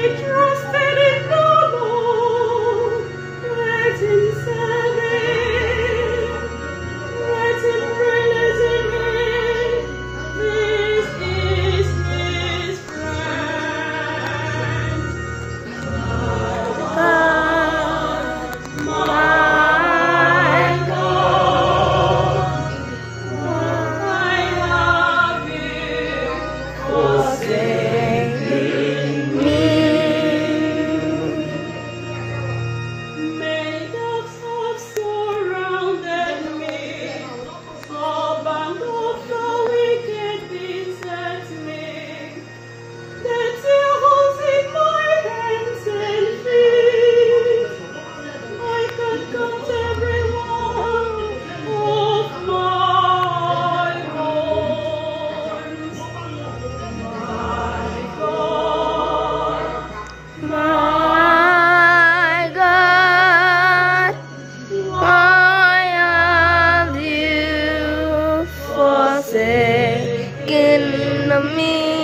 Lips, second to me.